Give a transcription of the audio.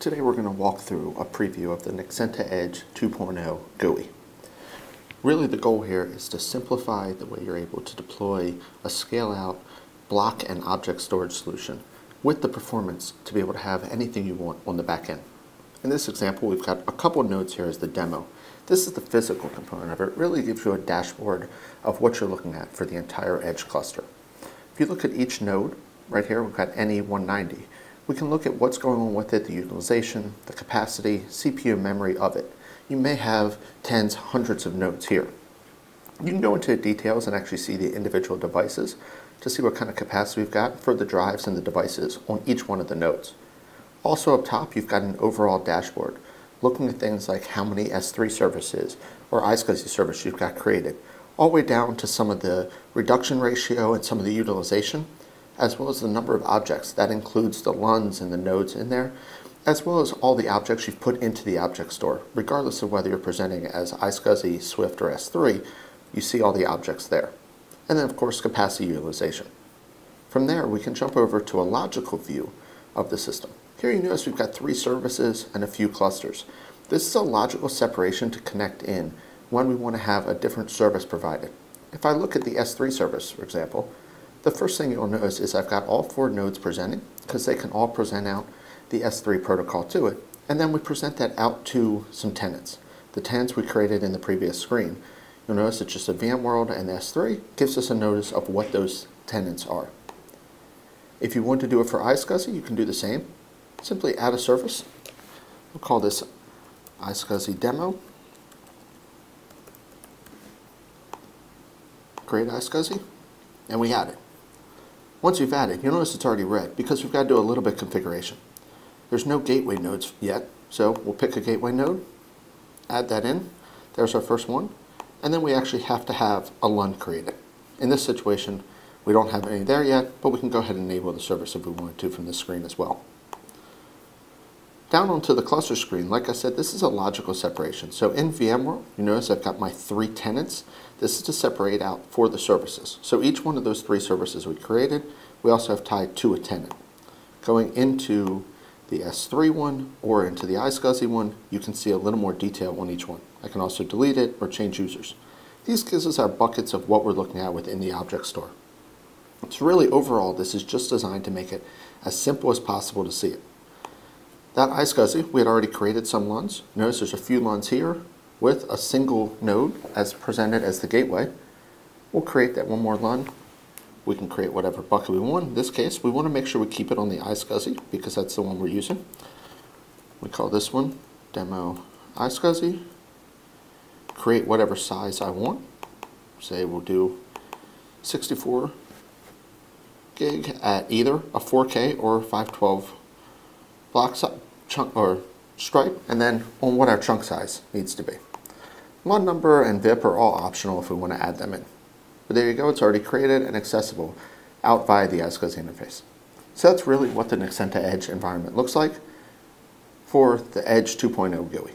Today we're going to walk through a preview of the Nexenta Edge 2.0 GUI. Really the goal here is to simplify the way you're able to deploy a scale-out block and object storage solution with the performance to be able to have anything you want on the back end. In this example, we've got a couple nodes here as the demo. This is the physical component of it. It really gives you a dashboard of what you're looking at for the entire edge cluster. If you look at each node, right here we've got NE190 we can look at what's going on with it, the utilization, the capacity, CPU memory of it. You may have tens, hundreds of nodes here. You can go into details and actually see the individual devices to see what kind of capacity we've got for the drives and the devices on each one of the nodes. Also up top, you've got an overall dashboard looking at things like how many S3 services or iSCSI services you've got created, all the way down to some of the reduction ratio and some of the utilization as well as the number of objects. That includes the LUNs and the nodes in there, as well as all the objects you've put into the object store. Regardless of whether you're presenting as iSCSI, Swift, or S3, you see all the objects there. And then, of course, capacity utilization. From there, we can jump over to a logical view of the system. Here you notice we've got three services and a few clusters. This is a logical separation to connect in when we want to have a different service provided. If I look at the S3 service, for example, the first thing you'll notice is I've got all four nodes presenting because they can all present out the S3 protocol to it. And then we present that out to some tenants. The tenants we created in the previous screen. You'll notice it's just a VMworld and S3 gives us a notice of what those tenants are. If you want to do it for iSCSI, you can do the same. Simply add a service. We'll call this iSCSI demo. Create iSCSI, and we add it. Once you've added, you'll notice it's already red because we've got to do a little bit of configuration. There's no gateway nodes yet, so we'll pick a gateway node, add that in. There's our first one. And then we actually have to have a LUN created. In this situation, we don't have any there yet, but we can go ahead and enable the service if we wanted to from this screen as well. Down onto the cluster screen, like I said, this is a logical separation. So in VMworld, you notice I've got my three tenants. This is to separate out for the services. So each one of those three services we created, we also have tied to a tenant. Going into the S3 one or into the iSCSI one, you can see a little more detail on each one. I can also delete it or change users. These gives us our buckets of what we're looking at within the object store. So really overall, this is just designed to make it as simple as possible to see it. That iSCSI, we had already created some LUNs. Notice there's a few LUNs here with a single node as presented as the gateway. We'll create that one more LUN. We can create whatever bucket we want. In this case, we want to make sure we keep it on the iSCSI because that's the one we're using. We call this one demo iSCSI. Create whatever size I want. Say we'll do 64 gig at either a 4K or 512 blocks up chunk or stripe, and then on what our chunk size needs to be. Mod number and VIP are all optional if we want to add them in. But there you go, it's already created and accessible out via the iSCSI interface. So that's really what the Nexenta Edge environment looks like for the Edge 2.0 GUI.